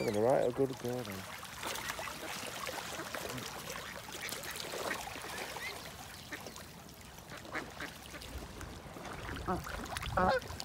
I'm going to write a good girl then. Eh. Uh, uh.